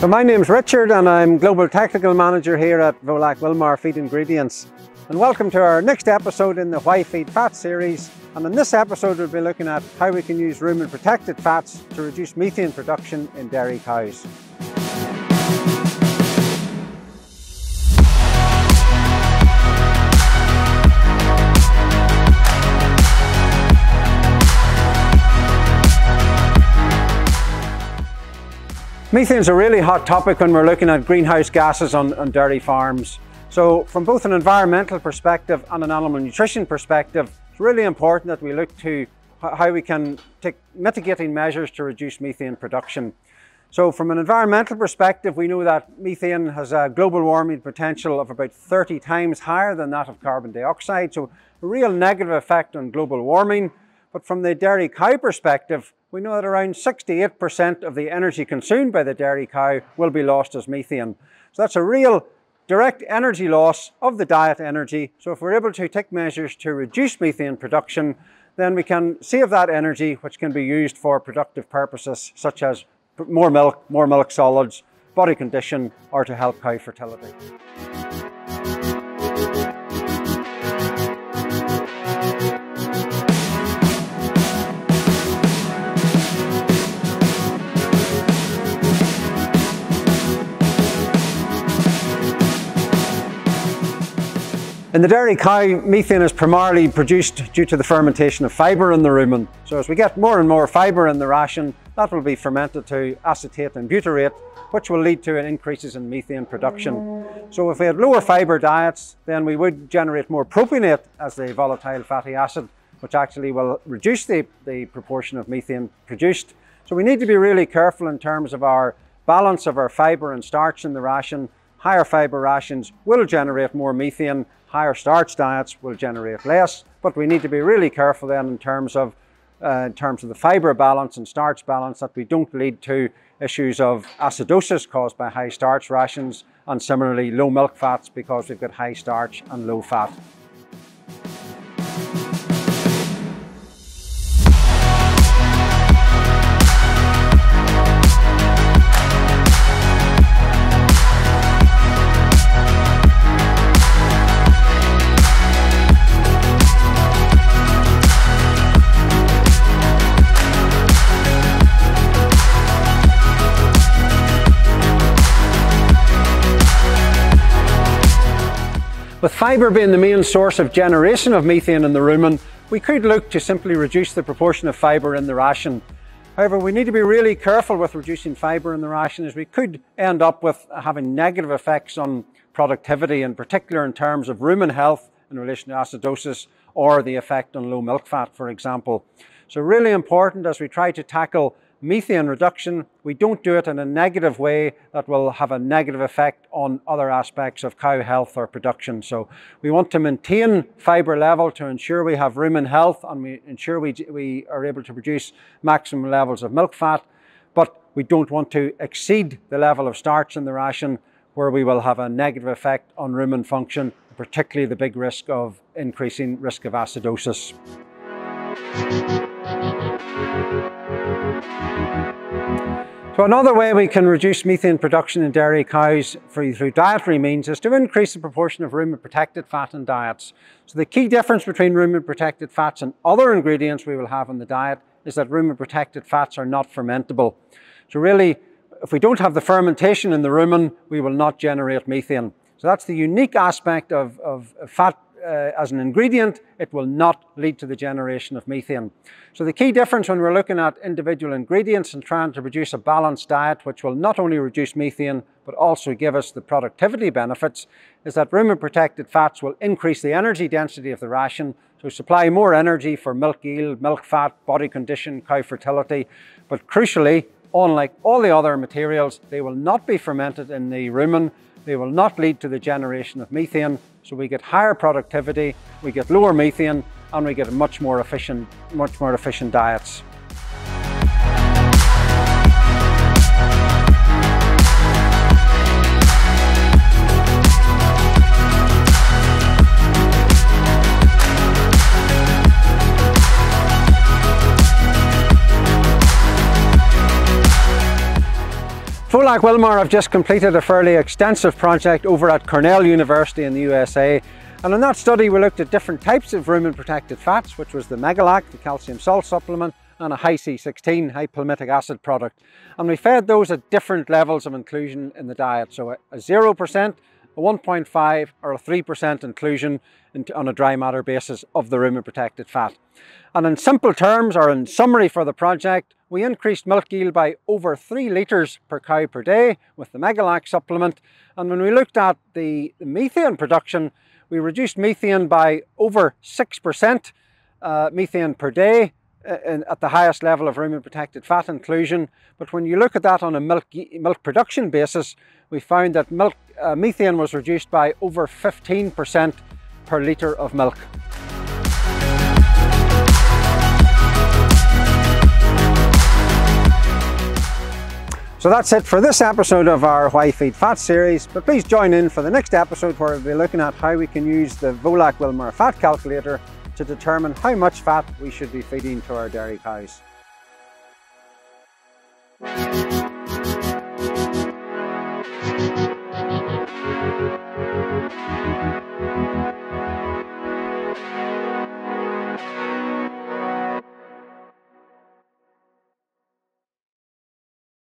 So my name's Richard and I'm Global Technical Manager here at Volac Wilmar Feed Ingredients. And welcome to our next episode in the Why Feed Fat series. And in this episode we'll be looking at how we can use rumen protected fats to reduce methane production in dairy cows. Methane is a really hot topic when we're looking at greenhouse gases on, on, dairy farms. So from both an environmental perspective and an animal nutrition perspective, it's really important that we look to how we can take mitigating measures to reduce methane production. So from an environmental perspective, we know that methane has a global warming potential of about 30 times higher than that of carbon dioxide. So a real negative effect on global warming. But from the dairy cow perspective, we know that around 68% of the energy consumed by the dairy cow will be lost as methane. So that's a real direct energy loss of the diet energy. So if we're able to take measures to reduce methane production, then we can save that energy, which can be used for productive purposes, such as more milk, more milk solids, body condition, or to help cow fertility. In the dairy cow, methane is primarily produced due to the fermentation of fibre in the rumen. So as we get more and more fibre in the ration, that will be fermented to acetate and butyrate, which will lead to an increases in methane production. So if we had lower fibre diets, then we would generate more propionate as the volatile fatty acid, which actually will reduce the, the proportion of methane produced. So we need to be really careful in terms of our balance of our fibre and starch in the ration. Higher fibre rations will generate more methane higher starch diets will generate less, but we need to be really careful then in terms of uh, in terms of the fibre balance and starch balance that we don't lead to issues of acidosis caused by high starch rations and similarly low milk fats because we've got high starch and low fat. With fibre being the main source of generation of methane in the rumen, we could look to simply reduce the proportion of fibre in the ration. However, we need to be really careful with reducing fibre in the ration as we could end up with having negative effects on productivity, in particular in terms of rumen health in relation to acidosis or the effect on low milk fat, for example. So really important as we try to tackle methane reduction, we don't do it in a negative way that will have a negative effect on other aspects of cow health or production. So we want to maintain fibre level to ensure we have rumen health and we ensure we, we are able to produce maximum levels of milk fat, but we don't want to exceed the level of starch in the ration where we will have a negative effect on rumen function, particularly the big risk of increasing risk of acidosis. So another way we can reduce methane production in dairy cows through dietary means is to increase the proportion of rumen protected fat in diets. So the key difference between rumen protected fats and other ingredients we will have in the diet is that rumen protected fats are not fermentable. So really, if we don't have the fermentation in the rumen, we will not generate methane. So that's the unique aspect of, of fat uh, as an ingredient, it will not lead to the generation of methane. So the key difference when we're looking at individual ingredients and trying to produce a balanced diet which will not only reduce methane but also give us the productivity benefits is that rumen protected fats will increase the energy density of the ration. So supply more energy for milk yield, milk fat, body condition, cow fertility. But crucially unlike all the other materials they will not be fermented in the rumen they will not lead to the generation of methane, so we get higher productivity, we get lower methane, and we get much more efficient, much more efficient diets. Volac Wilmar have just completed a fairly extensive project over at Cornell University in the USA and in that study we looked at different types of rumen protected fats which was the Megalac, the calcium salt supplement and a high C16 high palmitic acid product. And we fed those at different levels of inclusion in the diet. So a 0%, a 1.5 or a 3% inclusion on a dry matter basis of the rumen protected fat. And in simple terms or in summary for the project we increased milk yield by over 3 litres per cow per day with the Megalac supplement. And when we looked at the methane production, we reduced methane by over 6% uh, methane per day in, at the highest level of rumen protected fat inclusion. But when you look at that on a milk, milk production basis, we found that milk, uh, methane was reduced by over 15% per litre of milk. So that's it for this episode of our Why Feed Fat series, but please join in for the next episode where we'll be looking at how we can use the Volac Wilmar Fat Calculator to determine how much fat we should be feeding to our dairy cows.